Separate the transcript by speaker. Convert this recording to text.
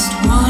Speaker 1: just one